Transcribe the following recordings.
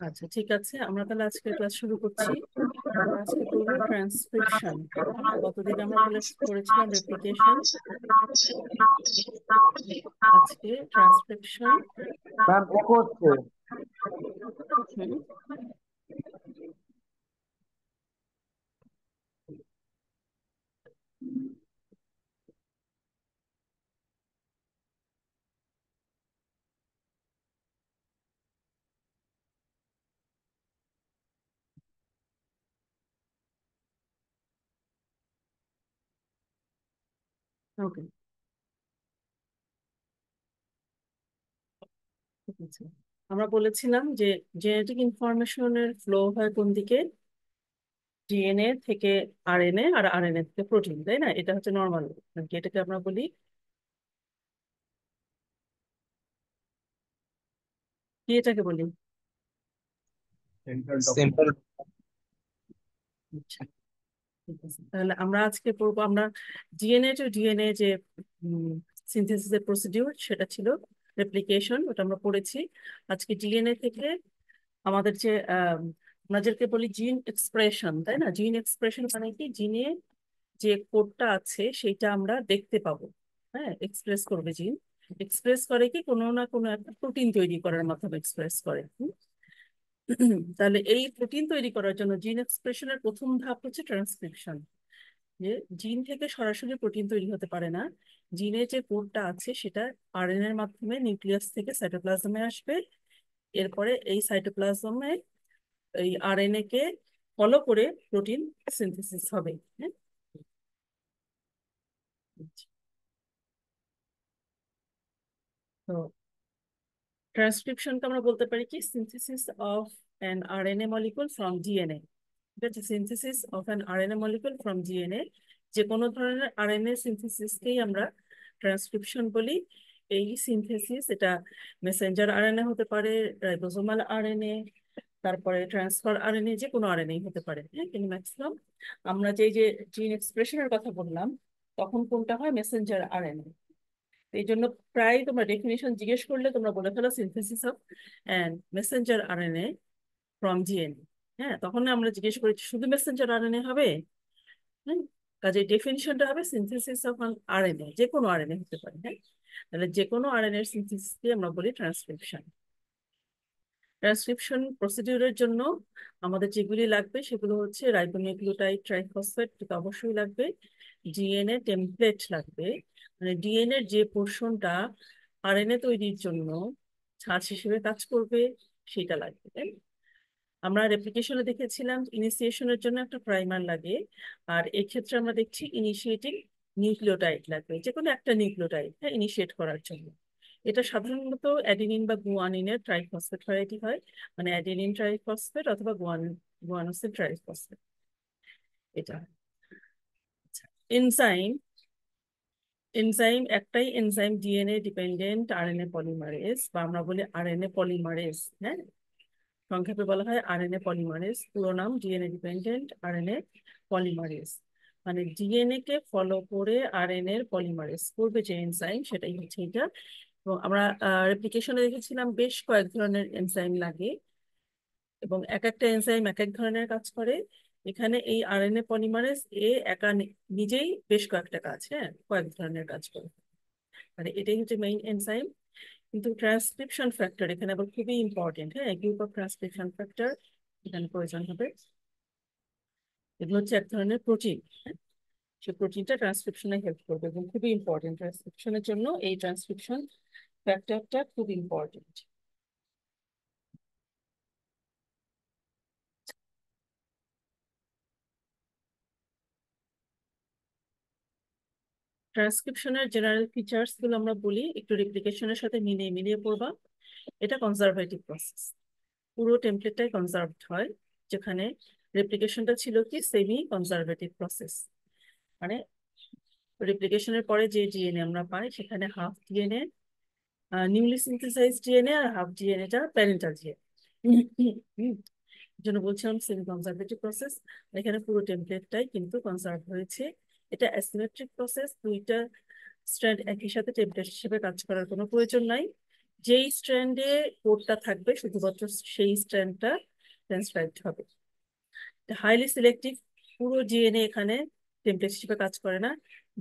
আচ্ছা ঠিক আছে। আমরা তাহলে আজকে ক্লাস শুরু করছি। আজকে করব ট্রান্সক্রিপশন গতদিন আমরা করেছিলাম রেপ্লিকেশন আজকে ট্রান্সক্রিপশন ম্যাম ওকে আমরা বলেছিলাম যে জেনেটিক ইনফরমেশনের ফ্লো হয় কোন দিকে? ডিএনএ থেকে আরএনএ আর আর আরএনএ থেকে প্রোটিন তাই না? এটা হচ্ছে নর্মাল এটাকে আমরা বলি কি এটাকে বলি? আচ্ছা। তাহলে আমরা আজকে পড়ব আমরা ডিএনএ টু ডিএনএ যে সিনথেসিসের প্রসিডিউর সেটা ছিল রেপ্লিকেশন ওটা আমরা পড়েছি। আজকে ডিএনএ থেকে আমাদের যে যেটাকে বলি জিন এক্সপ্রেশন তাই না? জিন এক্সপ্রেশন মানে কি? জিনে যে কোডটা আছে সেটা আমরা দেখতে পাবো হ্যাঁ? এক্সপ্রেস করবে জিন এক্সপ্রেস করে কি? কোনো না কোনো একটা প্রোটিন তৈরি করার মাধ্যমে এক্সপ্রেস করে তাহলে এই প্রোটিন তৈরি করার জন্য জিন এক্সপ্রেশনের প্রথম ধাপ হচ্ছে ট্রান্সক্রিপশন যে জিন থেকে সরাসরি প্রোটিন তৈরি হতে পারে না। জিনে যে কোডটা আছে, সেটা আরএনএ এর মাধ্যমে নিউক্লিয়াস থেকে সাইটোপ্লাজমে আসবে। এরপরে এই সাইটোপ্লাজমে এই আরএনএ কে ফলো করে প্রোটিন সিনথেসিস হবে হ্যাঁ? তো ট্রান্সক্রিপশনকে আমরা বলতে পারি কি? Synthesis of an RNA molecule from DNA ঠিক আছে? Synthesis of an RNA molecule from DNA যে কোনো ধরনের আরএনএ সিনথেসিসকেই আমরা ট্রান্সক্রিপশন বলি, এই সিনথেসিস এটা মেসেঞ্জার আরএনএ হতে পারে রাইবোজোমাল আরএনএ তারপরে ট্রান্সফার আরএনএ যে কোনো আরএনএ হতে পারে হ্যাঁ? কিন্তু ম্যাক্সিমাম আমরা যে যে জিন এক্সপ্রেশনের কথা বললাম, তখন কোনটা হয়? মেসেঞ্জার আরএনএ এই জন্য প্রায় তোমরা ডেফিনেশন জিজ্ঞেস করলে তোমরা বলে ফেলো synthesis of and messenger RNA from DNA হ্যাঁ তখন আমরা জিজ্ঞেস করি শুধু মেসেঞ্জার আরএনএ হবে? হ্যাঁ কাজে ডেফিনিশনটা হবে সিনথেসিস অফ আরএনএ যে কোনো আরএনএ হতে পারে হ্যাঁ? তাহলে যে কোনো আরএনএর সিনথেসিসকে আমরা বলি ট্রান্সক্রিপশন ট্রান্সক্রিপশন প্রসিডিউরের জন্য আমাদের যেগুলি লাগবে সেগুলো হচ্ছে রাইবোনিউক্লিওটাইড ট্রাইফসফেট অবশ্যই লাগবে। ডিএনএ টেমপ্লেট লাগবে। মানে ডিএনএ যে পোর্শনটা আরএনএ তৈরির জন্য ছাঁচ হিসেবে কাজ করবে, সেটা লাগবে, তাই আমরা রেপ্লিকেশনে দেখেছিলাম ইনিশিয়েশনের জন্য একটা প্রাইমার লাগে। আর এই ক্ষেত্রে আমরা দেখছি ইনিশিয়েটিং নিউক্লিওটাইড লাগবে। যে কোনো একটা নিউক্লিওটাইড হ্যাঁ ইনিশিয়েট করার জন্য। এটা সাধারণত অ্যাডিনিন বা গুয়ানিনের ট্রাইফসফেট ভ্যারাইটি হয়। মানে অ্যাডিনিন ট্রাইফসফেট অথবা গুয়ান গুয়ানোসিন ট্রাইফসফেট এটা। এনজাইম এনজাইম একটাই enzyme DNA dependent RNA polymerase বা আমরা বলি আরএনএ পলিমারেজ হ্যাঁ? সংক্ষেপে বলা হয় আরএনএ পলিমারেজ পুরো নাম ডিএনএ ডিপেন্ডেন্ট আরএনএ পলিমারেজ মানে ডিএনএ কে ফলো করে আরএনএ এর পলিমারেজ করবে যে এনজাইম সেটাই হচ্ছে এটা। এবং আমরা রেপ্লিকেশনে দেখেছিলাম বেশ কয়েক ধরনের এনজাইম লাগে। এবং এক একটা এনজাইম এক এক ধরনের কাজ করে। এখানে এই আরএনএ পলিমারেজ এ একা নিজেই বেশ কয়েকটা কাজ হ্যাঁ? কয়েক ধরনের কাজ করে। মানে এটাই হচ্ছে মেইন এনজাইম কিন্তু ট্রান্সক্রিপশন ফ্যাক্টর এখানে আবার খুবই ইম্পর্টেন্ট হ্যাঁ? গ্রুপ অফ ট্রান্সক্রিপশন ফ্যাক্টর এখানে প্রয়োজন হবে। এগুলো হচ্ছে এক ধরনের প্রোটিন হ্যাঁ? সে প্রোটিনটা ট্রান্সক্রিপশনে হেল্প করবে এবং খুবই ইম্পর্টেন্ট ট্রান্সক্রিপশনের জন্য এই ট্রান্সক্রিপশন ফ্যাক্টরটা খুব ইম্পর্টেন্ট ট্রান্সক্রিপশনের জেনারেল ফিচার্সগুলো আমরা বলি, একটু রেপ্লিকেশনের সাথে মিলিয়ে মিলিয়ে পড়বা। এটা কনজারভেটিভ প্রসেস পুরো টেমপ্লেটটাই কনজার্ভড হয়, যেখানে রেপ্লিকেশনটা ছিল কি সেমি কনজারভেটিভ প্রসেস মানে রেপ্লিকেশনের পরে যে ডিএনএ আমরা পাই, সেখানে half DNA newly synthesize DNA আর হাফ ডিএনএটা প্যারেন্টাল ডিএনএ জন্য বলছিলাম সেমি কনজারভেটিভ প্রসেস এখানে পুরো টেমপ্লেটটাই কিন্তু কনজার্ভ হয়েছে। এটা অ্যাসিমেট্রিক প্রসেস দুইটা স্ট্র্যান্ড একই সাথে টেমপ্লেট হিসেবে কাজ করার কোনো প্রয়োজন নাই। যেই স্ট্র্যান্ডে কোডটা থাকবে, শুধুমাত্র সেই স্ট্র্যান্ডটা ট্রান্সক্রাইবড হবে। হাইলি সিলেক্টিভ পুরো জিএনএ এখানে টেমপ্লেট হিসেবে কাজ করে না।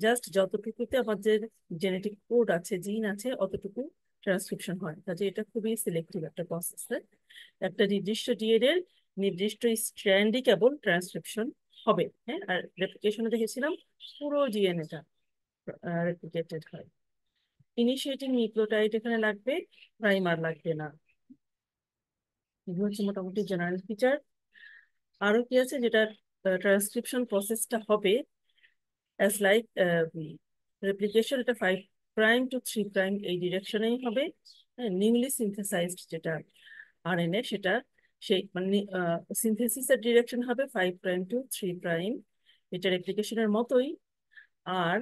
জাস্ট যতটুকুতে আমাদের জেনেটিক কোড আছে জিন আছে, অতটুকু ট্রান্সক্রিপশন হয়। কাজে এটা খুবই সিলেক্টিভ একটা প্রসেস একটা নির্দিষ্ট ডিএনএ নির্দিষ্ট স্ট্র্যান্ডই কেবল ট্রান্সক্রিপশন হবে হ্যাঁ? আর রেপ্লিকেশনে দেখেছিলাম পুরো ডিএনএটা রেপ্লিকেটেড হয়। ইনিশিয়েটিং নিউক্লিওটাইড এখানে লাগবে প্রাইমার লাগবে না। এগুলো হচ্ছে মোটামুটি জেনারেল ফিচার আরও কি আছে যেটা ট্রান্সক্রিপশন প্রসেসটা হবে? অ্যাজ লাইক রেপ্লিকেশন এটা five prime to three prime এই ডিরেকশনেই হবে। নিউলি সিনথেসাইজড যেটা আরএনএ সেটা সেই মানে সিনথেসিসের ডিরেকশন হবে five prime to three prime এটা রেপ্লিকেশনের মতোই। আর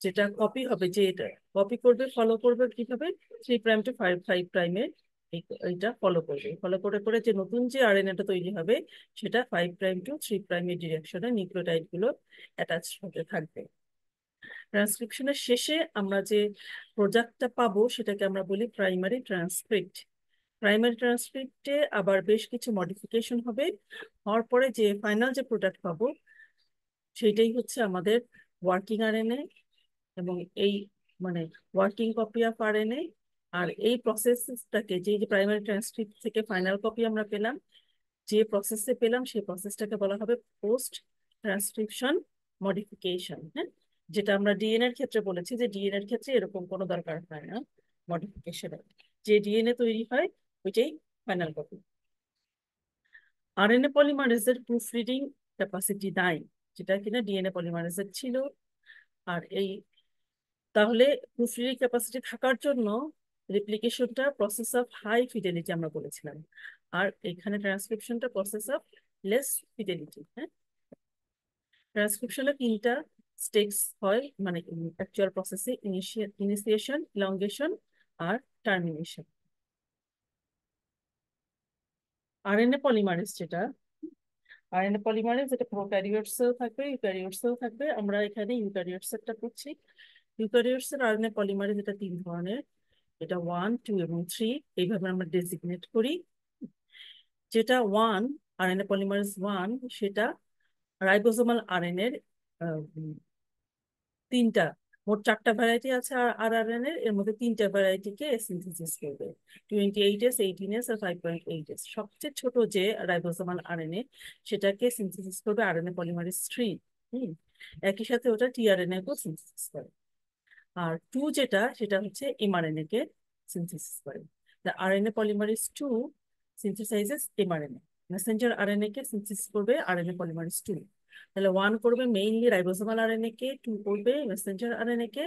যেটা কপি হবে, যে এটা কপি করবে ফলো করবে কীভাবে? Three prime to five five প্রাইমে এইটা ফলো করবে। ফলো করে করে যে নতুন যে আরএনএটা তৈরি হবে, সেটা ফাইভ প্রাইম টু থ্রি প্রাইমের ডিরেকশনে নিউক্লিওটাইডগুলো অ্যাটাচ হতে থাকবে। ট্রান্সক্রিপশনের শেষে আমরা যে প্রোডাক্টটা পাবো, সেটাকে আমরা বলি প্রাইমারি ট্রান্সক্রিপ্ট প্রাইমারি ট্রান্সক্রিপ্টে আবার বেশ কিছু মডিফিকেশন হবে। হওয়ার পরে যে ফাইনাল যে প্রোডাক্ট পাবো সেটাই হচ্ছে আমাদের ওয়ার্কিং আরএনএ এবং এই মানে ওয়ার্কিং কপি অফ আরএনএ আর এই প্রসেসটাকে যে যে প্রাইমারি ট্রান্সক্রিপ্ট থেকে ফাইনাল কপি আমরা পেলাম, যে প্রসেসে পেলাম, সেই প্রসেসটাকে বলা হবে পোস্ট ট্রান্সক্রিপশন মডিফিকেশন হ্যাঁ? যেটা আমরা ডিএনএর ক্ষেত্রে বলেছি যে ডিএনএর ক্ষেত্রে এরকম কোনো দরকার হয় না মডিফিকেশনের যে ডিএনএ তৈরি হয় ওইটাই ফাইনাল কপি আরএনএ পলিমারেজের প্রুফ রিডিং ক্যাপাসিটি নাই যেটা কিনা ডিএনএ পলিমারেজের ছিল। আর এই, তাহলে প্রুফ রিডিং ক্যাপাসিটি থাকার জন্য রেপ্লিকেশনটা প্রসেস অফ হাই ফিডেলিটি আমরা বলেছিলাম। আর এখানে ট্রান্সক্রিপশনটা প্রসেস অফ লেস ফিডেলিটি হ্যাঁ? ট্রান্সক্রিপশনে তিনটা স্টেপস হয় মানে অ্যাকচুয়াল প্রসেসে ইনিশিয়েশন ইলংগেশন আর টার্মিনেশন আরএনএ পলিমারেজ যেটা। আরএনএ পলিমারেজ এটা প্রোক্যারিওটসেও থাকবে ইউক্যারিওটসেও থাকবে। আমরা এখানে ইউক্যারিওটসেরটা করছি। ইউক্যারিওটসের আরএনএ পলিমারেজ এটা তিন ধরনের। এটা ওয়ান টু এবং থ্রি এইভাবে আমরা ডেজিগনেট করি। যেটা ওয়ান আরএনএ পলিমারেজ ওয়ান সেটা রাইবোজোমাল আরএনএর তিনটা মোট চারটা ভ্যারাইটি আছে আর আরএনএ এর এর মধ্যে তিনটা ভ্যারাইটিকে সিনথেসিস করবে। Twenty eight S eighteen S আর ফাইভ পয়েন্ট এইট এস সবচেয়ে ছোট যে রাইবোসোমাল আর এন এ সেটাকে সিনথেসিস করবে আরএনএ পলিমারেজ থ্রি হুম? একই সাথে ওটা টিআরএনএ কেও সিনথেসিস করে। আর টু যেটা, সেটা হচ্ছে এমআরএনএ কে সিনথেসিস করে। RNA polymerase two synthesizes mRNA messenger RNA কে সিনথেসিস করবে আরএনএ পলিমারেজ টু তাহলে ওয়ান করবে মেইনলি রাইবোসোমাল আরএনএ কে টু করবে মেসেঞ্জার আরএনএ কে,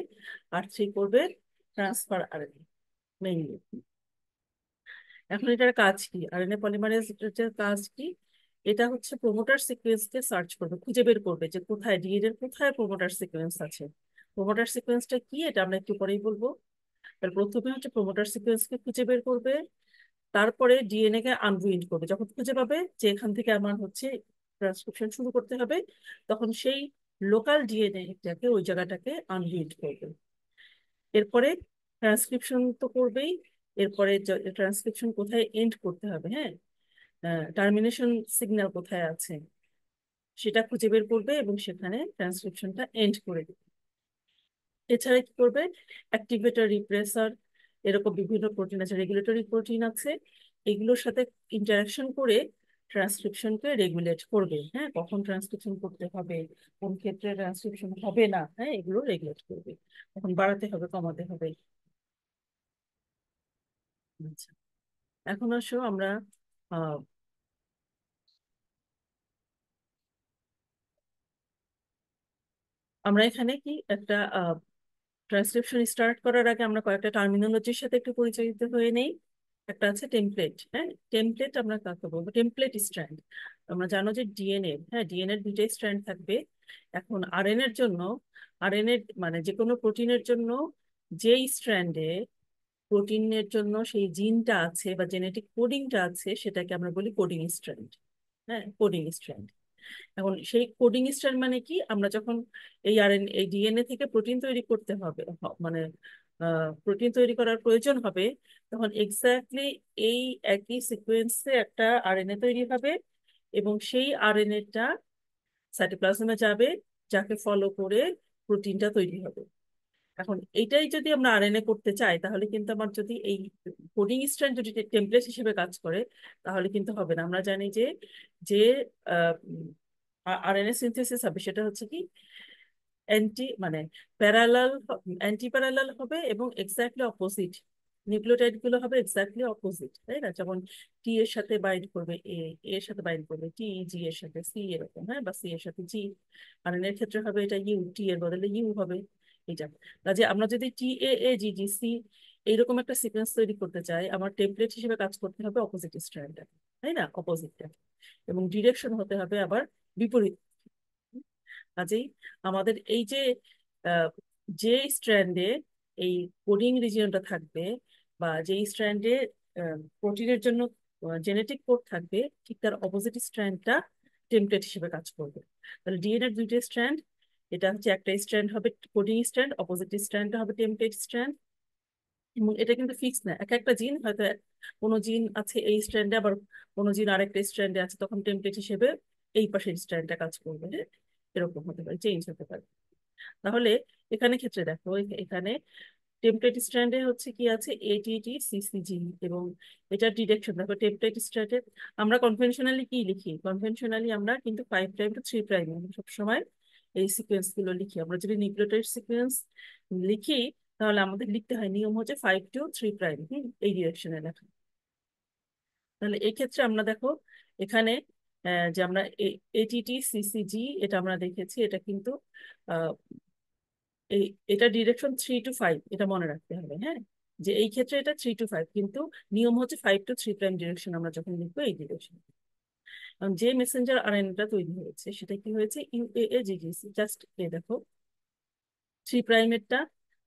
আর থ্রি করবে ট্রান্সফার আরএনএ মেইনলি এখন এটার কাজ কি? আর আরএনএ পলিমারেজ এর কাজ কি? এটা হচ্ছে প্রোমোটার সিকোয়েন্সকে সার্চ করবে, খুঁজে বের করবে যে কোথায় ডিএনএ এর কোথায় প্রোমোটার সিকোয়েন্স আছে। প্রোমোটার সিকোয়েন্সটা কি? এটা আমরা একটু পরেই বলব। প্রথমে হচ্ছে প্রোমোটার সিকোয়েন্সকে খুঁজে বের করবে, তারপরে ডিএনএ কে আনউইন্ড করবে। যখন খুঁজে পাবে যে এখান থেকে আমার হচ্ছে ট্রান্সক্রিপশন শুরু করতে হবে, তখন সেই লোকাল ডিএনএটাকে ওই জায়গাটাকে আনউইন্ড করবে এরপরে ট্রান্সক্রিপশন তো করবেই, এরপরে ট্রান্সক্রিপশন কোথায় এন্ড করতে হবে হ্যাঁ? টার্মিনেশন সিগন্যাল কোথায় আছে, সেটা খুঁজে বের করবে এবং সেখানে ট্রান্সক্রিপশনটা এন্ড করে দেবে। এছাড়া কি করবে? অ্যাক্টিভেটর রিপ্রেসার এরকম বিভিন্ন প্রোটিন আছে রেগুলেটরি প্রোটিন আছে, এগুলোর সাথে ইন্টারাকশন করে ট্রান্সক্রিপশনকে রেগুলেট করবে হ্যাঁ? কখন ট্রান্সক্রিপশন করতে হবে, কোন ক্ষেত্রে ট্রান্সক্রিপশন হবে না হ্যাঁ? এগুলো রেগুলেট করবে। কখন বাড়াতে হবে, কমাতে হবে। আচ্ছা এখন আসো আমরা আমরা এখানে কি একটা ট্রান্সক্রিপশন স্টার্ট করার আগে আমরা কয়েকটা টার্মিনোলজির সাথে একটু পরিচিত হয়ে নেই। একটা আছে টেমপ্লেট হ্যাঁ? টেমপ্লেট আমরা কাকে বলব? টেমপ্লেট স্ট্র্যান্ড আমরা জানো যে ডিএনএ হ্যাঁ? ডিএনএ দুইটাই স্ট্র্যান্ড থাকবে। এখন আরএন এর জন্য আরএন এর মানে যে কোনো প্রোটিনের জন্য যেই স্ট্র্যান্ডে প্রোটিনের জন্য সেই জিনটা আছে বা জেনেটিক কোডিংটা আছে, সেটাকে আমরা বলি কোডিং স্ট্র্যান্ড হ্যাঁ? কোডিং স্ট্র্যান্ড এখন সেই কোডিং স্ট্র্যান্ড মানে কি? আমরা যখন এই আরএন এই ডিএনএ থেকে প্রোটিন তৈরি করতে হবে মানে প্রোটিন তৈরি করার প্রয়োজন হবে, তখন এক্স্যাক্টলি এই একই সিকোয়েন্সে একটা আরএনএ তৈরি হবে এবং সেই আরএনএটা সাইটোপ্লাজমে যাবে, যাকে ফলো করে প্রোটিনটা তৈরি হবে। এখন এইটাই যদি আমরা আরএনএ করতে চাই, তাহলে কিন্তু আমার যদি এই কোডিং স্ট্র্যান্ড যদি টেমপ্লেট হিসেবে কাজ করে, তাহলে কিন্তু হবে না। আমরা জানি যে যে আরএনএ সিনথেসিস হবে, সেটা হচ্ছে কি অ্যান্টি মানে প্যারালাল অ্যান্টি প্যারালাল হবে এবং এক্স্যাক্টলি অপোজিট নিউক্লিওটাইডগুলো হবে এক্স্যাক্টলি অপোজিট তাই না? যেমন টি এর সাথে বাইন্ড করবে এ এর সাথে বাইন্ড করবে টি জি এর সাথে সি এরকম হ্যাঁ? বা সি এর সাথে জি আর এর ক্ষেত্রে হবে এটা ইউ টি এর বদলে ইউ হবে। এটা কাজে আমরা যদি টি এ এ জি জি সি এইরকম একটা সিকোয়েন্স তৈরি করতে চাই, আমার টেমপ্লেট হিসেবে কাজ করতে হবে অপোজিট স্ট্র্যান্ডটা তাই না? অপোজিটটা এবং ডিরেকশন হতে হবে আবার বিপরীত। কাজেই আমাদের এই যে যে স্ট্র্যান্ডে এই কোডিং রিজিয়নটা থাকবে বা যেই স্ট্র্যান্ডে প্রোটিনের জন্য জেনেটিক কোড থাকবে, ঠিক তার অপোজিট স্ট্র্যান্ডটা টেমপ্লেট হিসেবে কাজ করবে। তাহলে ডিএনএর দুইটা স্ট্র্যান্ড, এটা হচ্ছে একটা স্ট্র্যান্ড হবে কোডিং স্ট্র্যান্ড, অপোজিট স্ট্র্যান্ডটা হবে টেমপ্লেট স্ট্র্যান্ড। এবং এটা কিন্তু ফিক্স না, এক একটা জিন হয়তো কোনো জিন আছে এই স্ট্র্যান্ডে, আবার কোনো জিন আরেকটা স্ট্র্যান্ডে আছে, তখন টেমপ্লেট হিসেবে এই পাশের স্ট্র্যান্ডটা কাজ করবে। এরকম হতে পারে চেঞ্জ হতে পারে। তাহলে এখানে ক্ষেত্রে দেখো এখানে টেমপ্লেট স্ট্র্যান্ডে হচ্ছে কি আছে? এটিটি সিসিজি এবং এটা ডিরেকশন দেখো টেমপ্লেট স্ট্র্যান্ডে আমরা কনভেনশনালি কি লিখি? কনভেনশনালি আমরা কিন্তু five prime to three prime সবসময় এই সিকোয়েন্সগুলো লিখি। আমরা যদি নিউক্লিওটাইড সিকোয়েন্স লিখি, তাহলে আমাদের লিখতে হয় নিয়ম হচ্ছে ফাইভ টু থ্রি প্রাইম এই ডিরেকশনে লেখা। তাহলে এই ক্ষেত্রে আমরা দেখো, এখানে যে আমরা এটিটি সিসিজি এটা আমরা দেখেছি, এটা কিন্তু এই, এটা ডিরেকশন থ্রি টু ফাইভ, এটা মনে রাখতে হবে হ্যাঁ? যে এই ক্ষেত্রে এটা থ্রি টু ফাইভ, কিন্তু নিয়ম হচ্ছে five to three prime direction আমরা যখন লিখব, এই ডিরেকশন। যে মেসেঞ্জার আরএনএটা তৈরি হয়েছে, সেটা কি হয়েছে? ইউএএ জিজিসি জাস্ট এ দেখো, থ্রি প্রাইমেরটা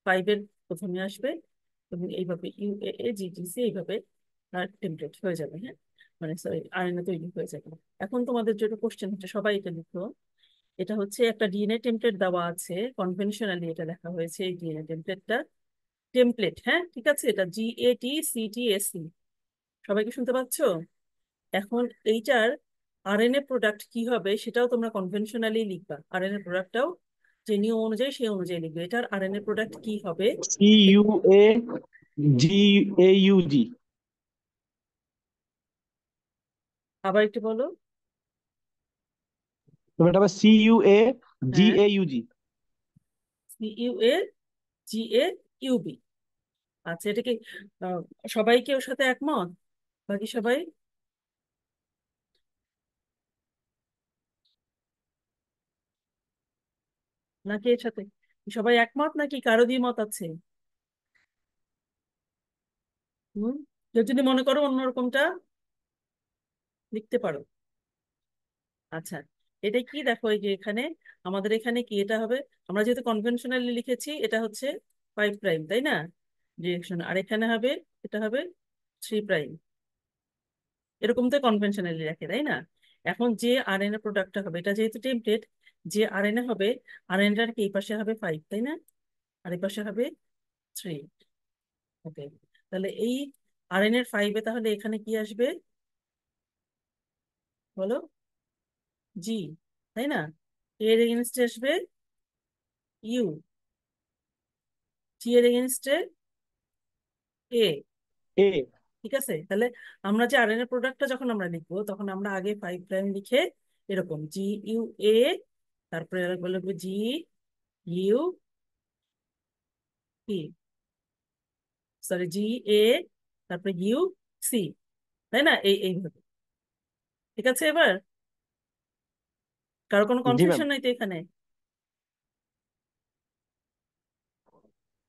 ফাইভের প্রথমে আসবে, এবং এইভাবে ইউএএ জিজিসি এইভাবে টেমপ্লেট হয়ে যাবে হ্যাঁ? মানে সরি আরএনএ তৈরি হয়ে যাবে এখন তোমাদের যেটা কোশ্চেন হচ্ছে, সবাই এটা লিখো। এটা হচ্ছে একটা ডিএনএ টেমপ্লেট দেওয়া আছে কনভেনশনালি এটা লেখা হয়েছে এই ডিএনএ টেমপ্লেটটা টেমপ্লেট হ্যাঁ ঠিক আছে? এটা G A T C T S C সবাইকে শুনতে পাচ্ছ? এখন এইটার আরএনএ প্রোডাক্ট কি হবে সেটাও তোমরা কনভেনশনালি লিখবা। আরএনএ প্রোডাক্টটাও যে নিয়ম অনুযায়ী সেই অনুযায়ী লিখবে। এটার আরএনএ প্রোডাক্ট কি হবে? C U A G A U G আবার একটু বলো। তবে এটা হবে C U A G A U G C U A G A U B আচ্ছা এটা কি সবাই কি ওর সাথে একমত? বাকি সবাই? নাকি এর সাথে? সবাই একমত নাকি কারও দ্বিমত আছে? হুম? যদি মনে করো অন্যরকমটা। লিখতে পারো। আচ্ছা এটা কি? দেখো এই যে এখানে আমাদের এখানে কি এটা হবে? আমরা যেহেতু কনভেনশনালি লিখেছি, এটা হচ্ছে ফাইভ প্রাইম তাই না? ডিরেকশন আর এখানে হবে, এটা হবে থ্রি প্রাইম এরকম তো কনভেনশনালি রাখে, তাই না? এখন যে আরএনএ প্রোডাক্টটা হবে, এটা যেহেতু টেমপ্লেট যে আরএনএ হবে আরএনএটার কি এই পাশে হবে ফাইভ তাই না? আর এই পাশে হবে থ্রি ওকে তাহলে এই আরএনএ এর ফাইভে তাহলে এখানে কি আসবে? বলো? জি তাই না? এর এগেনস্টে আসবে ইউ জি এর এগেনস্টে এ এ ঠিক আছে? তাহলে আমরা যে আরএনএ প্রোডাক্টটা যখন আমরা লিখব তখন আমরা আগে ফাইভ প্রাইম লিখে এরকম জি ইউ এ তারপরে বলব G U P sorry G A তারপরে ইউ সি তাই না? এই এইভাবে। ঠিক আছে এবার? কারও কোনো কনফিউশন নাই তো এখানে?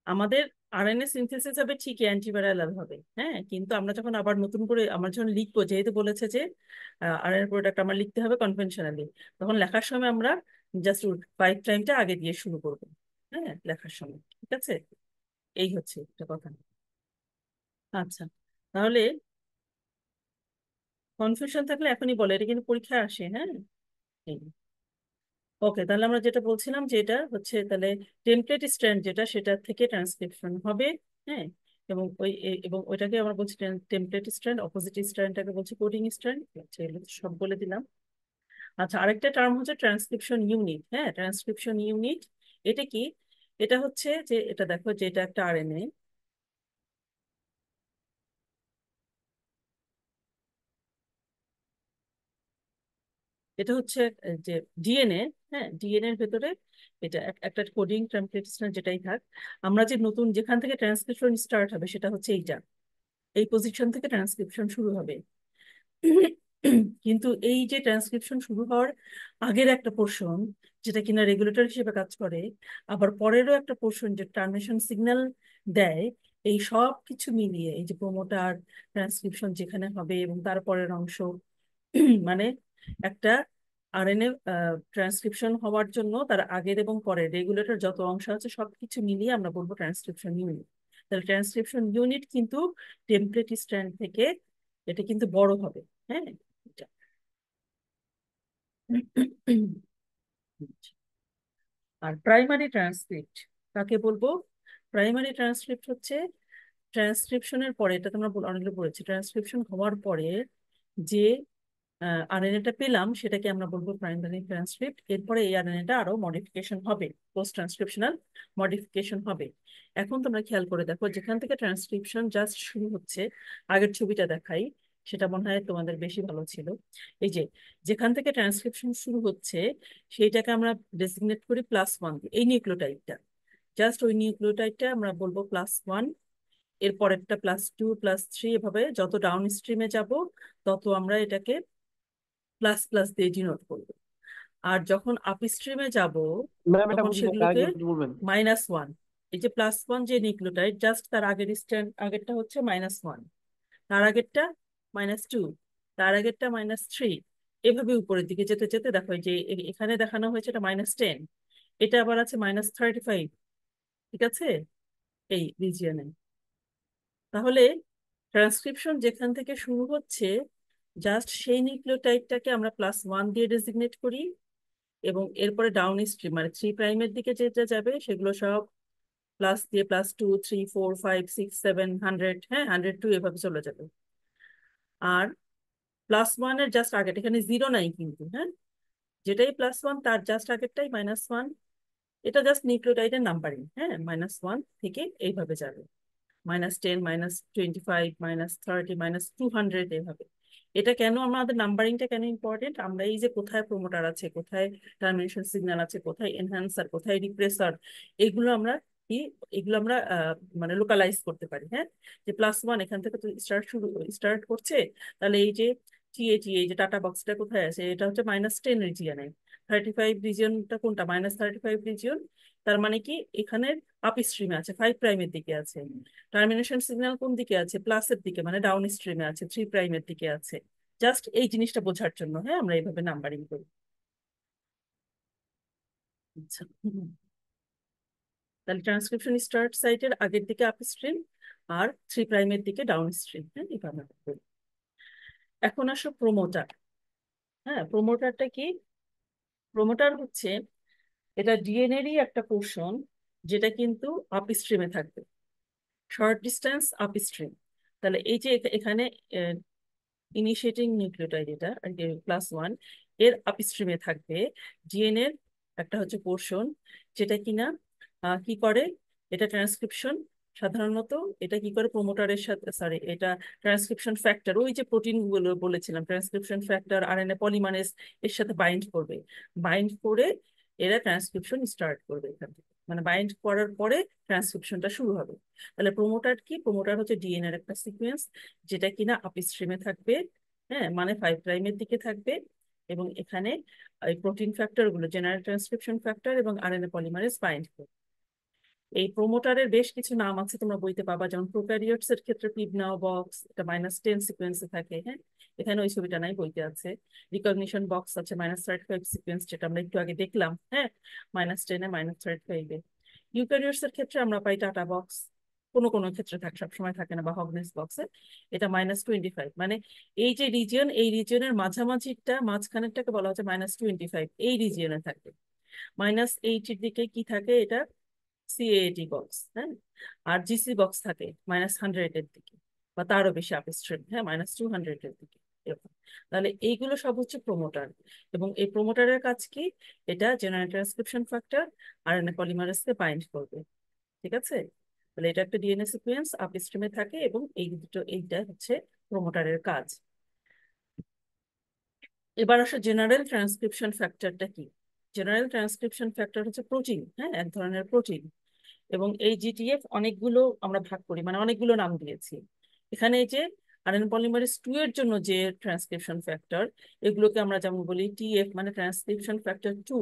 আমাদের আরএনএ সিনথেসিস হবে ঠিকই অ্যান্টিভাইরাল হবে হ্যাঁ? কিন্তু আমরা যখন আবার নতুন করে আমরা যখন লিখব যেহেতু বলেছে যে আরএনএ প্রোডাক্ট আমার লিখতে হবে কনভেনশনালি তখন লেখার সময় আমরা জাস্ট ফাইভ টাইমটা আগে দিয়ে শুরু করব হ্যাঁ? লেখার সময় ঠিক আছে? এই হচ্ছে একটা কথা। আচ্ছা তাহলে কনফিউশন থাকলে এখনই বলে, এটা কিন্তু পরীক্ষায় আসে হ্যাঁ? ওকে, তাহলে আমরা যেটা বলছিলাম যে এটা হচ্ছে তাহলে টেমপ্লেট স্ট্র্যান্ড যেটা, সেটা থেকে ট্রান্সক্রিপশন হবে হ্যাঁ? এবং ওই এ- এবং ওইটাকে আমরা বলছি টেমপ্লেট স্ট্র্যান্ড অপোজিট স্ট্র্যান্ডটাকে বলছি কোডিং স্ট্র্যান্ড সব বলে দিলাম। আচ্ছা আরেকটা টার্ম হচ্ছে ট্রান্সক্রিপশন ইউনিট হ্যাঁ? ট্রান্সক্রিপশন ইউনিট এটা কি? এটা হচ্ছে যে, এটা দেখো যে এটা একটা আরএনএ এটা হচ্ছে যে ডিএনএ হ্যাঁ ডিএনএ এর ভেতরে এটা একটা কোডিং টেমপ্লেট যেটাই থাক, আমরা যে নতুন যেখান থেকে ট্রান্সক্রিপশন স্টার্ট হবে সেটা হচ্ছে এইটা। এই পজিশন থেকে ট্রান্সক্রিপশন শুরু হবে। কিন্তু এই যে ট্রান্সক্রিপশন শুরু হওয়ার আগের একটা পোর্শন যেটা কিনা রেগুলেটর হিসেবে কাজ করে, আবার পরেরও একটা পোর্শন যে টার্মিনেশন সিগন্যাল দেয়, এই সব কিছু মিলিয়ে, এই যে প্রোমোটার ট্রান্সক্রিপশন যেখানে হবে এবং তারপরের অংশ মানে একটা আরএনএ ট্রান্সক্রিপশন হওয়ার জন্য তার আগের এবং পরের রেগুলেটর যত অংশ আছে সবকিছু মিলিয়ে আমরা বলব ট্রান্সক্রিপশন ইউনিট তাহলে ট্রান্সক্রিপশন ইউনিট কিন্তু টেমপ্লেট স্ট্র্যান্ড থেকে এটা কিন্তু বড় হবে হ্যাঁ? আর প্রাইমারি ট্রান্সক্রিপ্ট কাকে বলব? প্রাইমারি ট্রান্সক্রিপ্ট হচ্ছে ট্রান্সক্রিপশনের পরে, এটা তোমরা অনেকগুলো পড়েছি ট্রান্সক্রিপশন হওয়ার পরে যে আরএনএটা পেলাম, সেটাকে আমরা বলব প্রাইমারি ট্রান্সক্রিপ্ট এরপরে এই আরএনএটা আরও মডিফিকেশন হবে পোস্ট ট্রান্সক্রিপশনাল মডিফিকেশন হবে। এখন তোমরা খেয়াল করে দেখো, যেখান থেকে ট্রান্সক্রিপশন জাস্ট শুরু হচ্ছে, আগের ছবিটা দেখাই, সেটা মনে হয় তোমাদের বেশি ভালো ছিল। এই যে, যেখান থেকে ট্রান্সক্রিপশন শুরু হচ্ছে, সেইটাকে আমরা ডেসিগনেট করি প্লাস ওয়ান এই নিউক্লিওটাইডটা জাস্ট ওই নিউক্লিওটাইডটা আমরা বলব প্লাস ওয়ানের একটা প্লাস টু প্লাস থ্রি এভাবে যত ডাউন স্ট্রিমে যাব, তত আমরা এটাকে প্লাস প্লাস দিয়ে ডিনোট করব। আর যখন আপ স্ট্রিমে যাব তখন সেগুলোকে মাইনাস ওয়ান এই যে প্লাস ওয়ান যে নিউক্লিওটাইড জাস্ট তার আগের স্ট্যান্ড আগেরটা হচ্ছে মাইনাস ওয়ান তার আগেরটা মাইনাস টু তার আগেরটা মাইনাস থ্রি এভাবে উপরের দিকে যেতে যেতে দেখো যে এখানে দেখানো হয়েছে এটা মাইনাস টেন এটা আবার আছে মাইনাস থার্টি ফাইভ ঠিক আছে? এই রিজিয়নে তাহলে ট্রান্সক্রিপশন যেখান থেকে শুরু হচ্ছে জাস্ট সেই নিউক্লিওটাইডটাকে আমরা প্লাস ওয়ান দিয়ে ডেজিগনেট করি এবং এরপরে ডাউন স্ট্রিম মানে থ্রি প্রাইমের দিকে যেটা যাবে, সেগুলো সব প্লাস দিয়ে plus two three four five six seven hundred হ্যাঁ হান্ড্রেড টু এভাবে চলে যাবে। আর প্লাস ওয়ানের জাস্ট আগেটা এখানে জিরো নাই কিন্তু হ্যাঁ? যেটাই প্লাস ওয়ান তার জাস্ট আগেরটাই মাইনাস ওয়ান এটা জাস্ট নিউক্লিওটাইডের নাম্বারিং হ্যাঁ? মাইনাস ওয়ান থেকে এইভাবে যাবে। Minus ten minus twenty five minus thirty minus two hundred এভাবে। এটা কেন আমাদের নাম্বারিংটা কেন ইম্পর্টেন্ট আমরা এই যে কোথায় প্রোমোটার আছে, কোথায় টার্মিনেশন সিগন্যাল আছে, কোথায় এনহ্যান্সার কোথায় রিপ্রেসার এগুলো আমরা কি, এগুলো আমরা মানে লোকালাইজ করতে পারি হ্যাঁ? যে প্লাস ওয়ান এখান থেকে তো স্টার্ট শুরু স্টার্ট করছে, তাহলে এই যে টিএটি এই যে টাটা বক্সটা কোথায় আছে? এটা হচ্ছে মাইনাস টেন রিজিয়নে থার্টি ফাইভ রিজিয়নটা কোনটা? মাইনাস থার্টি ফাইভ রিজিয়ন তার মানে কি? এখানে আপ স্ট্রিমে আছে ফাইভ প্রাইমের দিকে আছে। টার্মিনেশন সিগন্যাল কোন দিকে আছে? প্লাসের দিকে মানে ডাউন স্ট্রিমে আছে থ্রি প্রাইমের দিকে আছে। জাস্ট এই জিনিসটা বোঝার জন্য হ্যাঁ? আমরা এইভাবে নাম্বারিং করি। আচ্ছা তাহলে ট্রান্সক্রিপশন স্টার্ট সাইটের আগের দিকে আপ স্ট্রিম আর থ্রি প্রাইমের দিকে ডাউন স্ট্রিম হ্যাঁ এইভাবে করি। এখন আসো প্রোমোটার হ্যাঁ? প্রোমোটারটা কি? প্রোমোটার হচ্ছে এটা ডিএনএরই একটা পোর্শন যেটা কিন্তু আপ স্ট্রিমে থাকবে। শর্ট ডিস্টেন্স আপ স্ট্রিম তাহলে এই যে এখা- এখানে ইনিশিয়েটিং নিউক্লিওটাইড এটা প্লাস ওয়ানের আপস্ট্রিমে থাকবে ডিএনএর একটা হচ্ছে পোর্শন যেটা কিনা কি করে? এটা ট্রান্সক্রিপশন সাধারণত এটা কি করে? প্রোমোটারের সাথে সরি এটা ট্রান্সক্রিপশন ফ্যাক্টর ওই যে প্রোটিন বলেছিলাম ট্রান্সক্রিপশন ফ্যাক্টর আরএনএ পলিমারেজ এর সাথে বাইন্ড করবে। বাইন্ড করে এরা ট্রান্সক্রিপশন স্টার্ট করবে এখান থেকে। মানে বাইন্ড করার পরে ট্রান্সক্রিপশনটা শুরু হবে। তাহলে প্রোমোটার কি? প্রোমোটার হচ্ছে ডিএনএ এর একটা সিকোয়েন্স যেটা কিনা আপস্ট্রিমে থাকবে হ্যাঁ মানে ফাইভ প্রাইমের দিকে থাকবে এবং এখানে এই প্রোটিন ফ্যাক্টরগুলো জেনারেল ট্রান্সক্রিপশন ফ্যাক্টর এবং আরএনএ পলিমারেজ বাইন্ড করবে। এই প্রোমোটারের বেশ কিছু নাম আছে তোমরা বইতে পাবা, যেমন প্রোক্যারিওটস এর ক্ষেত্রে পিবনাও বক্স এটা মাইনাস টেন সিকোয়েন্সে থাকে হ্যাঁ? এখানে ওই ছবিটা নাই, বইতে আছে। রিকগনিশন বক্স আছে মাইনাস থার্টি ফাইভ সিকোয়েন্স যেটা আমরা একটু আগে দেখলাম হ্যাঁ? মাইনাস টেনে মাইনাস থার্টি ফাইভে ইউক্যারিওটস এর ক্ষেত্রে আমরা পাই টাটা বক্স কোনো কোনো ক্ষেত্রে থাকে, সবসময় থাকে না, বা হগনেস বক্সে এটা মাইনাস টোয়েন্টি ফাইভ মানে এই যে রিজিয়ন এই রিজিয়নের মাঝামাঝিটা, মাঝখানেরটাকে বলা হচ্ছে মাইনাস টোয়েন্টি ফাইভ এই রিজিয়নে থাকে। মাইনাস এইটের দিকে কি থাকে এটা? সিএটি বক্স হ্যাঁ? আর জিসি বক্স থাকে মাইনাস হান্ড্রেড এর দিকে, বা তারও বেশি আপস্ট্রিম হ্যাঁ? মাইনাস টু হান্ড্রেড এর দিকে, এরকম। তাহলে এইগুলো সব হচ্ছে প্রোমোটার এবং এই প্রোমোটারের কাজ কি? এটা general transcription factor R N পলিমারেসকে bind করবে, ঠিক আছে? তাহলে এটা একটা ডিএনএ সিকুয়েন্স আপস্ট্রিমে থাকে, এবং এই দুটো, এইটা হচ্ছে প্রোমোটারের কাজ। এবার আসো জেনারেল ট্রান্সক্রিপশন ফ্যাক্টরটা কি? জেনারেল ট্রান্সক্রিপশন ফ্যাক্টর হচ্ছে প্রোটিন হ্যাঁ? এক ধরনের প্রোটিন এবং এই জিটিএফ অনেকগুলো আমরা ভাগ করি মানে অনেকগুলো নাম দিয়েছি। এখানে এই যে আরএন পলিমারেজ টু এর জন্য যে ট্রান্সক্রিপশন ফ্যাক্টর এগুলোকে আমরা যেমন বলি টিএফ মানে ট্রান্সক্রিপশন ফ্যাক্টর টু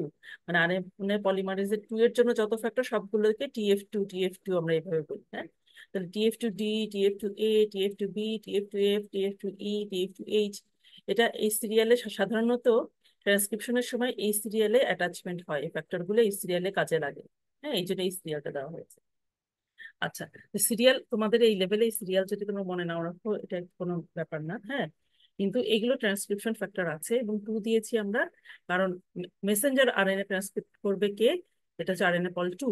মানে আরএন পলিমারেজের টু এর জন্য যত ফ্যাক্টর সবগুলোকে টিএফ টু টিএফ টু আমরা এইভাবে বলি হ্যাঁ? তাহলে TF two D TF two A TF two B TF two F TF two E TF two H এটা এই সিরিয়ালে সাধারণত ট্রান্সক্রিপশনের সময় এই সিরিয়ালে অ্যাটাচমেন্ট হয়। এই ফ্যাক্টরগুলো এই সিরিয়ালে কাজে লাগে। হ্যাঁ এই জন্য এই সিরিয়ালটা দেওয়া হয়েছে। আচ্ছা সিরিয়াল তোমাদের এই লেভেলে এই সিরিয়াল যদি তোমরা মনে নাও রাখো, এটা কোনো ব্যাপার না হ্যাঁ? কিন্তু এগুলো ট্রান্সক্রিপশন ফ্যাক্টর আছে এবং টু দিয়েছি আমরা। কারণ মেসেঞ্জার আরএনএ ট্রান্সক্রিপ্ট করবে কে? এটা হচ্ছে আরএনএ পল টু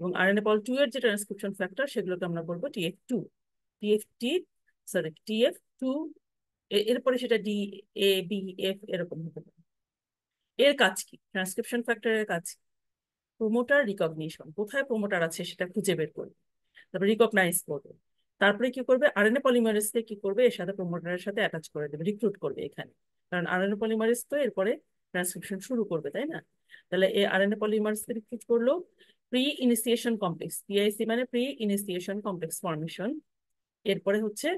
এবং আরএনএ পল টু এর যে ট্রান্সক্রিপশন ফ্যাক্টর সেগুলোকে আমরা বলব TF two TF T sorry TF two এরপরে সেটা ডি এ বি এফ এরকম হতে পারে এর কাজ কি? ট্রান্সক্রিপশন ফ্যাক্টরের কাজ কি? প্রোমোটার রিকগনিশন কোথায় প্রোমোটার আছে সেটা খুঁজে বের করবে তারপরে রিকগনাইজ করবে। তারপরে কি করবে? আরএনএ পলিমারেজকে কি করবে? এর সাথে প্রোমোটারের সাথে অ্যাটাচ করে দেবে রিক্রুট করবে এখানে। কারণ আরএনএ পলিমারেজ তো এরপরে ট্রান্সক্রিপশন শুরু করবে, তাই না? তাহলে এই আরএনএ পলিমারেজকে রিক্রুট করল। প্রি ইনিসিয়েশন কমপ্লেক্স পিআইসি মানে প্রি ইনিসিয়েশন কমপ্লেক্স ফর্মেশন এরপরে হচ্ছে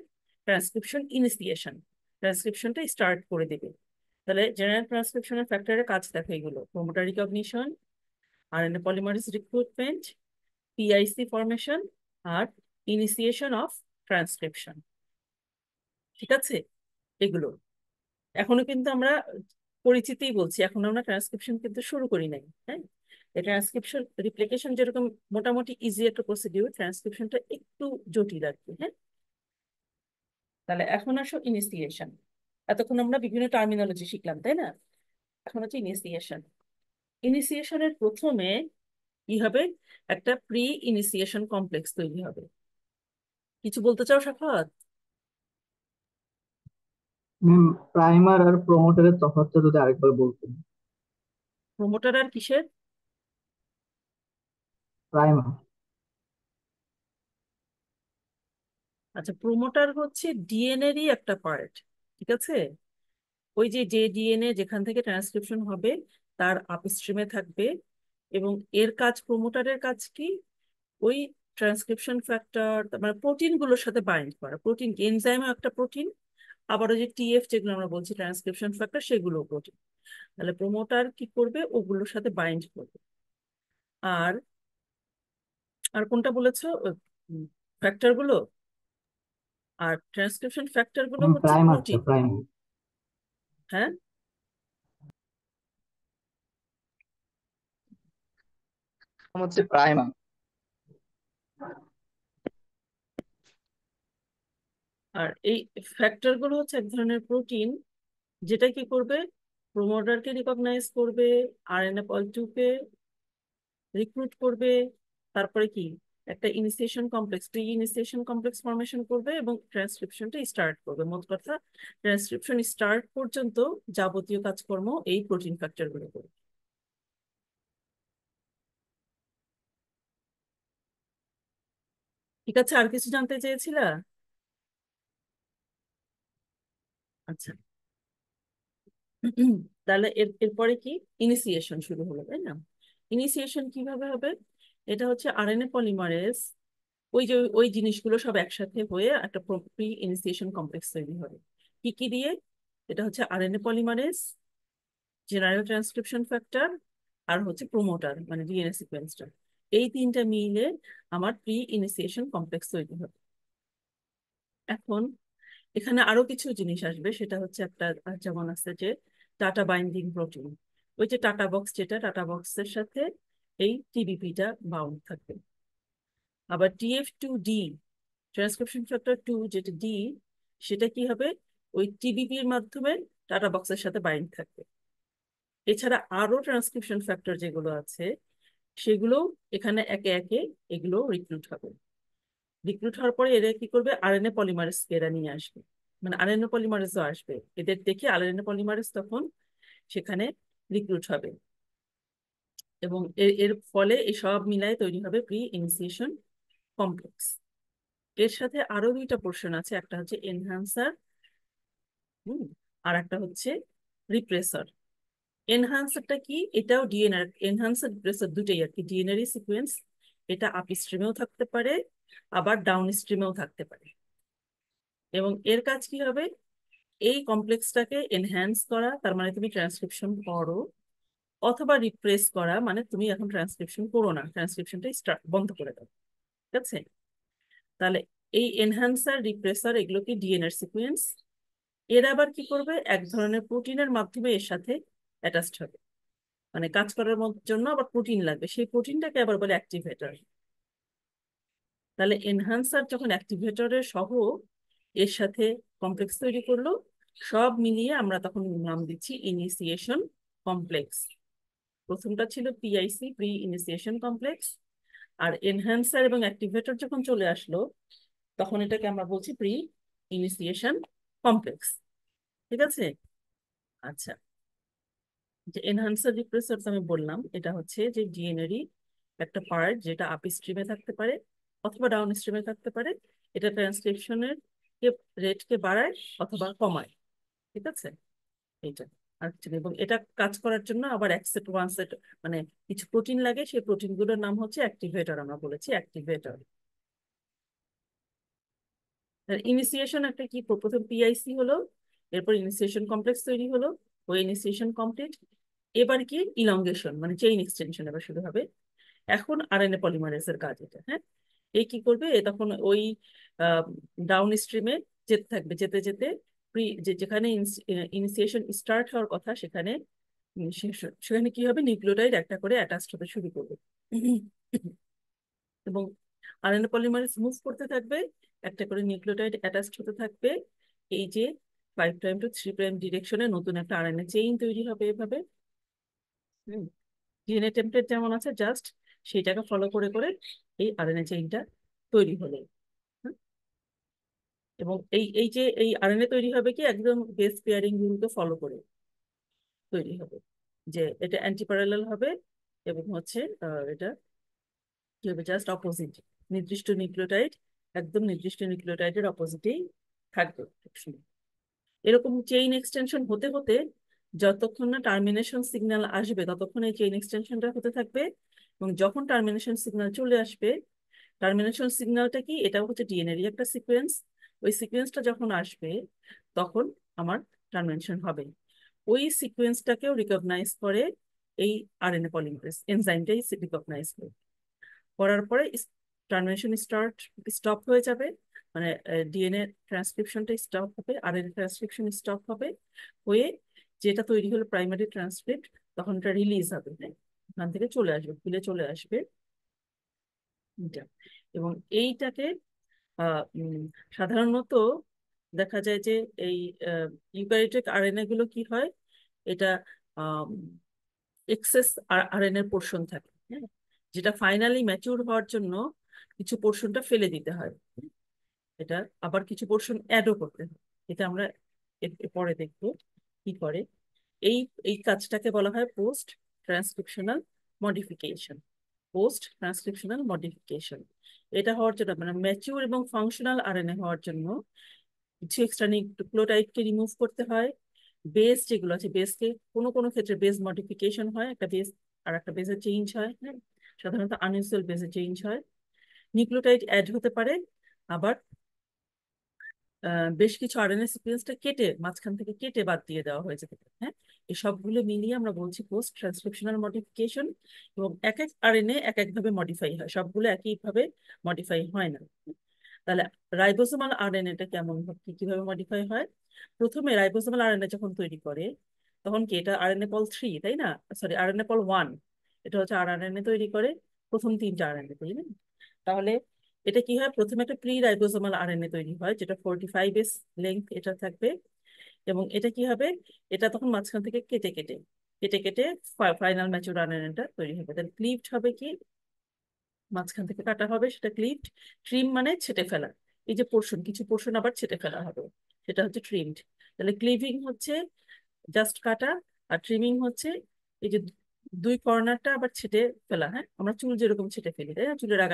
ট্রান্সক্রিপশন ইনিসিয়েশন ট্রান্সক্রিপশনটা স্টার্ট করে দেবে। তাহলে জেনারেল ট্রান্সক্রিপশনের ফ্যাক্টরের কাজ দেখো এগুলো। Promoter recognition RNA polymerase recruitment PIC formation R initiation of transcription ঠিক আছে? এগুলো। এখনও কিন্তু আমরা পরিচিতিই বলছি, এখন আমরা ট্রান্সক্রিপশন কিন্তু শুরু করি নাই হ্যাঁ? ট্রান্সক্রিপশন রিপ্লিকেশন যেরকম মোটামুটি ইজি একটা প্রসিডিউর ট্রান্সক্রিপশনটা একটু জটিল আর কি হ্যাঁ? তাহলে এখন আসো ইনিসিয়েশন এতক্ষণ আমরা বিভিন্ন টার্মিনোলজি শিখলাম তাই না? এখন হচ্ছে ইনিসিয়েশন ইনিসিয়েশনের প্রথমে কি হবে? একটা প্রি ইনিসিয়েশন কমপ্লেক্স তৈরি হবে। কিছু বলতে চাও ম্যাম প্রাইমার আর প্রমোটারের তফাৎটা যদি আরেকবার বলতেন। প্রোমোটার আর কিসের? প্রাইমার আচ্ছা প্রোমোটার হচ্ছে ডিএনএরই একটা পার্ট ঠিক আছে? ওই যে যে ডিএনএ যেখান থেকে ট্রান্সক্রিপশন হবে, তার আপস্ট্রিমে থাকবে এবং এর কাজ প্রোমোটারের কাজ কি? ওই ট্রান্সক্রিপশন ফ্যাক্টর মানে প্রোটিনগুলোর সাথে বাইন্ড করা। প্রোটিন এনজাইমও একটা প্রোটিন আবার ওই যে টিএফ যেগুলো আমরা বলছি ট্রান্সক্রিপশন ফ্যাক্টর সেগুলো প্রোটিন তাহলে প্রোমোটার কি করবে? ওগুলোর সাথে বাইন্ড করবে। আর আর কোনটা বলেছ? ফ্যাক্টরগুলো? আর ট্রান্সক্রিপশন ফ্যাক্টরগুলো হচ্ছে প্রোটিন প্রাইমার হ্যাঁ? হচ্ছে প্রাইমার আর এই ফ্যাক্টরগুলো হচ্ছে এক ধরনের প্রোটিন যেটা কি করবে? প্রোমোটারকে রিকগনাইজ করবে আরএনএ পল টু কে রিক্রুট করবে তারপরে কি? একটা initiation complex pre initiation complex formation করবে এবং ট্রান্সক্রিপশনটা স্টার্ট করবে। মোট কথা ট্রান্সক্রিপশন স্টার্ট পর্যন্ত যাবতীয় কাজকর্ম এই প্রোটিন ফ্যাক্টরগুলো করবে। ঠিক আছে, আর কিছু জানতে চেয়েছিলা? আচ্ছা। তাহলে এর, এরপরে কি? ইনিসিয়েশন শুরু হলো, তাই না? ইনিসিয়েশন কীভাবে হবে? এটা হচ্ছে আরএনএ পলিমারেজ। ওই যে, ওই জিনিসগুলো সব একসাথে হয়ে একটা প্রি ইনিসিয়েশন কমপ্লেক্স তৈরি হবে কি কি দিয়ে? এটা হচ্ছে RNA polymerase general transcription factor আর হচ্ছে প্রোমোটার মানে ডিএনএ সিকোয়েন্সটা এই তিনটা মিলে আমার প্রি ইনিসিয়েশন কমপ্লেক্স তৈরি হবে এখন এখানে আরও কিছু জিনিস আসবে, সেটা হচ্ছে একটা যেমন আছে যে টাটা বাইন্ডিং প্রোটিন ওই যে টাটা বক্স, যেটা টাটা বক্সের সাথে এই টিবিপিটা বাউন্ড থাকবে। আবার TF two D transcription factor two যেটা ডি সেটা কি হবে? ওই টিবিপির মাধ্যমে টাটা বক্সের সাথে বাইন্ড থাকবে। এছাড়া আরও ট্রান্সক্রিপশন ফ্যাক্টর যেগুলো আছে, সেগুলো এখানে একে একে এগুলো রিক্রুট হবে। রিক্রুট হওয়ার পরে এরা কি করবে? আর আরএনএ পলিমারেজ এরা নিয়ে আসবে। মানে আর আরএনএ পলিমারেজও আসবে। এদের দেখে আর আরএনএ পলিমারেজ তখন সেখানে রিক্রুট হবে। এবং এর ফলে এই সব মিলায় তৈরি হবে প্রি ইনিসিয়েশন কমপ্লেক্স এর সাথে আরও দুইটা পোর্শন আছে, একটা হচ্ছে এনহান্সার হুম, আর একটা হচ্ছে রিপ্রেসার এনহান্সারটা কি? এটাও ডিএনআর এনহান্সার রিপ্রেসর দুটোই আর কি ডিএনআরই সিকোয়েন্স এটা আপ স্ট্রিমেও থাকতে পারে, আবার ডাউন স্ট্রিমেও থাকতে পারে। এবং এর কাজ কি হবে? এই কমপ্লেক্সটাকে এনহ্যান্স করা, তার মানে তুমি ট্রান্সক্রিপশন করো অথবা রিপ্রেস করা মানে তুমি এখন ট্রান্সক্রিপশন করো না ট্রান্সক্রিপশনটা স্টার্ট বন্ধ করে দাও, ঠিক আছে? তাহলে এই এনহ্যান্সার রিপ্রেসার এগুলো কি ডিএনএর সিকুয়েন্স এরা আবার কি করবে? এক ধরনের প্রোটিনের মাধ্যমে এর সাথে অ্যাটাচড হবে। মানে কাজ করার জন্য আবার প্রোটিন লাগবে, সেই প্রোটিনটাকে আবার বলে অ্যাক্টিভেটর তাহলে এনহান্সার যখন অ্যাক্টিভেটরের সহ এর সাথে কমপ্লেক্স তৈরি করল, সব মিলিয়ে আমরা তখন নাম দিচ্ছি ইনিসিয়েশন কমপ্লেক্স প্রথমটা ছিল পিআইসি প্রি ইনিসিয়েশন কমপ্লেক্স আর এনহ্যান্সার এবং অ্যাক্টিভেটর যখন চলে আসলো, তখন এটাকে আমরা বলছি প্রি ইনিসিয়েশন কমপ্লেক্স ঠিক আছে? আচ্ছা যে এনহান্সার রিপ্রেসর আমি বললাম, এটা হচ্ছে যে ডিএনএরই একটা পার্ট যেটা আপ স্ট্রিমে থাকতে পারে অথবা ডাউন স্ট্রিমে থাকতে পারে, এটা ট্রান্সক্রিপশনের রেটকে বাড়ায় অথবা কমায়, ঠিক আছে? এইটা। আর। এবং এটা কাজ করার জন্য আবার এক সেট ওয়ান সেট মানে কিছু প্রোটিন লাগে, সেই প্রোটিনগুলোর নাম হচ্ছে অ্যাক্টিভেটর আমরা বলেছি অ্যাক্টিভেটর ইনিসিয়েশন একটা কি? প্রথম পিআইসি হলো, এরপর ইনিসিয়েশন কমপ্লেক্স তৈরি হলো ওই ইনিসিয়েশন কমপ্লিট এবার কি? ইলংগেশন মানে চেইন এক্সটেনশন এবার শুরু হবে। এখন আরএনএ পলিমারেজের কাজ এটা হ্যাঁ? এই কি করবে? এ তখন ওই ডাউন স্ট্রিমে যেতে থাকবে, যেতে যেতে প্রি যেখানে ইনিসিয়েশন স্টার্ট হওয়ার কথা, সেখানে সেখানে কি হবে? নিউক্লিওটাইড একটা করে অ্যাটাচড হতে শুরু করবে। এবং আরএনএ পলিমারেজ মুভ করতে থাকবে, একটা করে নিউক্লিওটাইড অ্যাটাচড হতে থাকবে। এই যে five prime to three prime ডিরেকশনে নতুন একটা আরএনএ চেইন তৈরি হবে এভাবে। ডিএনএ টেমপ্লেট যেমন আছে জাস্ট সেইটাকে ফলো করে করে এই আরএনএ চেইনটা তৈরি হলো? এবং এই এই যে, এই আরএনএ তৈরি হবে কি? একদম বেস পেয়ারিং রুলকে ফলো করে তৈরি হবে। যে এটা অ্যান্টিপ্যারালাল হবে এবং হচ্ছে এটা কি হবে? জাস্ট অপোজিট নির্দিষ্ট নিউক্লিওটাইড, একদম নির্দিষ্ট নিউক্লিওটাইডের অপোজিটেই থাকবে। এরকম চেইন এক্সটেনশন হতে হতে যতক্ষণ না টার্মিনেশন সিগন্যাল আসবে, ততক্ষণ এই চেইন এক্সটেনশনটা হতে থাকবে এবং যখন টার্মিনেশন সিগন্যাল চলে আসবে টার্মিনেশন সিগন্যালটা কি? এটাও হচ্ছে ডিএনএরই একটা সিকোয়েন্স ওই সিকোয়েন্সটা যখন আসবে, তখন আমার টার্মিনেশন হবে। ওই সিকোয়েন্সটাকেও রিকগনাইজ করে এই আরএনএ পলিমারেজ এনজাইমটাই রিকগনাইজ করে। করার পরে টার্মিনেশন স্টার্ট স্টপ হয়ে যাবে। মানে ডিএনএ ট্রান্সক্রিপশনটা স্টপ হবে আরএনএ ট্রান্সক্রিপশন স্টপ হবে। হয়ে যেটা তৈরি হলো প্রাইমারি ট্রান্সক্রিপ্ট তখন এটা রিলিজ হবে। ওখান থেকে চলে আসবে খুলে চলে আসবে। এটা এবং এইটাকে সাধারণত দেখা যায় যে এই ইউক্যারিওটিক আরএনএ গুলো কি হয়? এটা এক্সেস আরএনএ পোর্শন থাকে হ্যাঁ? যেটা ফাইনালি ম্যাচিউর হওয়ার জন্য কিছু পোর্শনটা ফেলে দিতে হয়। এটা আবার কিছু পোর্শন অ্যাডও করতে হয়। এটা আমরা পরে দেখব কি করে। এই এই কাজটাকে বলা হয় post transcriptional modification. Post transcriptional modification. এটা হওয়ার জন্য মানে ম্যাচিউর এবং ফাংশনাল আরএনএ হওয়ার জন্য কিছু এক্সট্রা নিউক্লিওটাইডকে রিমুভ করতে হয়। বেস যেগুলো আছে বেসকে কোনো কোনো ক্ষেত্রে বেস মডিফিকেশন হয়, একটা বেস আর একটা বেসে চেঞ্জ হয় হ্যাঁ? সাধারণত আনইউজুয়াল বেসে চেঞ্জ হয়। নিউক্লিওটাইড অ্যাড হতে পারে, আবার বেশ কিছু আরএনএ সিকোয়েন্সটা কেটে মাঝখান থেকে কেটে বাদ দিয়ে দেওয়া হয়েছে হ্যাঁ? এই সবগুলো মিলিয়ে আমরা বলছি পোস্ট ট্রান্সক্রিপশনাল মডিফিকেশন এবং এক এক আরএনএ এক একভাবে মডিফাই হয়। সবগুলো একইভাবে মডিফাই হয় না। তাহলে রাইবোসোমাল আরএনএটা কেমন? ভাবে- কি, কীভাবে মডিফাই হয়? প্রথমে রাইবোসোমাল আরএনএ যখন তৈরি করে, তখন কি এটা আরএনএ পল থ্রি তাই না? সরি আরএনএ পল ওয়ান এটা হচ্ছে আরএনএ তৈরি করে, প্রথম তিনটা আরএনএ তাই না? তাহলে এটা কি হয়? প্রথমে একটা প্রি রাইবোজোমাল আরএনএ তৈরি হয়, যেটা ফোরটি ফাইভ এস লেন্থ এটা থাকবে। এবং এটা কি হবে? এটা তখন মাঝখান থেকে কেটে কেটে কেটে কেটে ফাইনাল ম্যাচুর আরএনএটা তৈরি হবে। তাহলে ক্লিভড হবে কি? মাঝখান থেকে কাটা হবে সেটা ক্লিভড ট্রিম মানে ছেটে ফেলা। এই যে পোর্শন কিছু পোর্শন আবার ছেটে ফেলা হবে। সেটা হচ্ছে ট্রিমড তাহলে ক্লিভিং হচ্ছে জাস্ট কাটা আর ট্রিমিং হচ্ছে এই যে দুই কর্নারটা আবার ছেটে ফেলা হ্যাঁ? আমরা চুল যেরকম ছেটে ফেলি, তাই না? চুলের আগা